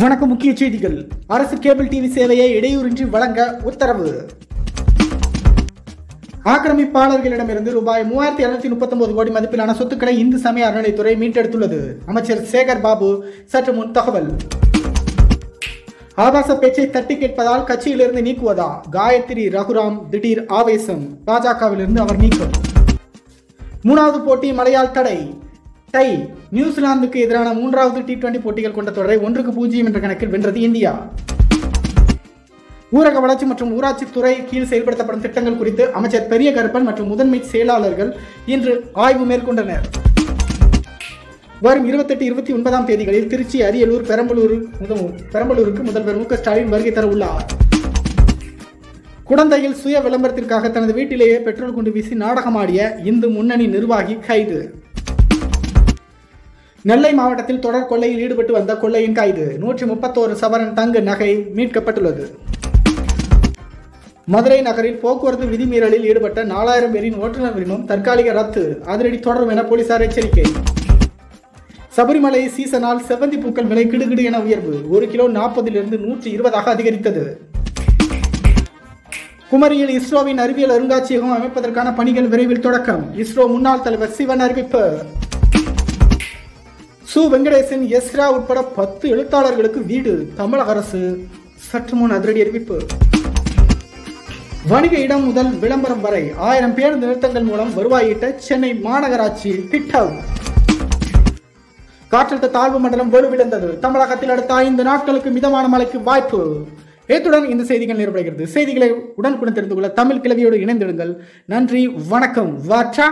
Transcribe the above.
வணக்கம் முக்கிய செய்திகள். அரசு கேபிள் டிவி சேவையை இடையூறின்றி வழங்க உத்தரவு. ஆக்கிரமிப்பாளர்களிடமிருந்து ரூபாய் மூவாயிரத்தி இருநூத்தி முப்பத்தி கோடி மதிப்பிலான சொத்துக்களை இந்து சமய அறநிலைத்துறை மீட்டெடுத்துள்ளது. அமைச்சர் சேகர் பாபு சற்று முன் தகவல். ஆபாச பேச்சை தட்டி கேட்பதால் கட்சியிலிருந்து நீக்குவதா? காயத்ரி ரகுராம் திடீர் ஆவேசம். பாஜகவிலிருந்து அவர் நீக்கம். மூணாவது போட்டி மலையாள் தடை. டை நியூசிலாந்துக்கு எதிரான மூன்றாவது டி டுவெண்டி போட்டிகள் கொண்ட தொடரை ஒன்றுக்கு பூஜ்ஜியம் என்ற கணக்கில் வென்றது இந்தியா. ஊரக வளர்ச்சி மற்றும் ஊராட்சி துறை கீழ் செயல்படுத்தப்படும் திட்டங்கள் குறித்து அமைச்சர் பெரிய கருப்பன் மற்றும் முதன்மை செயலாளர்கள் இன்று ஆய்வு மேற்கொண்டனர். வரும் இருபத்தெட்டு இருபத்தி ஒன்பதாம் தேதிகளில் திருச்சி அரியலூர் பெரம்பலூர் பெரம்பலூருக்கு முதல்வர் மு க ஸ்டாலின் வருகை தர உள்ளார். குடந்தையில் சுய விளம்பரத்திற்காக தனது வீட்டிலேயே பெட்ரோல் குண்டு வீசி நாடகமாடிய இந்து முன்னணி நிர்வாகி கைது. நெல்லை மாவட்டத்தில் தொடர் கொள்ளையில் ஈடுபட்டு வந்த கொள்ளையின் கைது. நூற்றி முப்பத்தோரு சவரன் தங்க நகை மீட்கப்பட்டுள்ளது. மதுரை நகரில் போக்குவரத்து விதிமீறலில் ஈடுபட்ட நாலாயிரம் பேரின் ஓட்டுநர் உரிமம் தற்காலிக ரத்து. அதிரடி தொடரும் என போலீசார் எச்சரிக்கை. சபரிமலை சீசனால் செவ்வந்தி பூக்கள் விலை கிடுகிடு என உயர்வு. ஒரு கிலோ நாற்பதிலிருந்து நூற்றி இருபதாக அதிகரித்தது. குமரியில் இஸ்ரோவின் அறிவியல் அருங்காட்சியகம் அமைப்பதற்கான பணிகள் விரைவில் தொடக்கம். இஸ்ரோ முன்னாள் தலைவர் சிவன் அறிவிப்பு. சு வெங்கடேசன் எஸ்ரா உட்பட பத்து எழுத்தாளர்களுக்கு வீடு தமிழக அரசு. சற்று முன் அதிரடி அறிவிப்பு. வணிக இடம் முதல் விளம்பரம் வரை ஆயிரம் பேருந்து நிறுத்தங்கள் மூலம் வருவாயிட்ட சென்னை மாநகராட்சி திட்டம் காற்றழுத்த தாழ்வு மண்டலம் வலுவிழந்தது. தமிழகத்தில் அடுத்த ஐந்து நாட்களுக்கு மிதமான மழைக்கு வாய்ப்பு. இத்துடன் இந்த செய்திகள் நிறைவடைகிறது. செய்திகளை உடனுக்குடன் தெரிந்து கொள்ள தமிழ் கிளவியோடு இணைந்திடுங்கள் நன்றி வணக்கம். வாட்சா